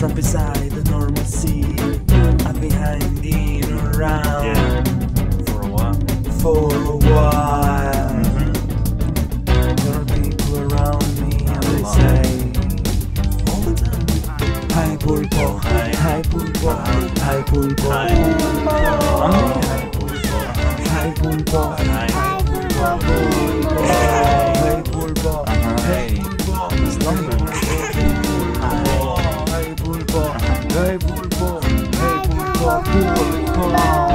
Trapped beside the normal sea. I'm behind in around Yeah. For a while. for a while. Mm-hmm. There are people around me and they say, All the time. Hi pulpo, Hi. pulpo, hi pulpo. Hi. I'm me, hi pulpo, pulpo, hi pulpo, hey pulpo, pulpo.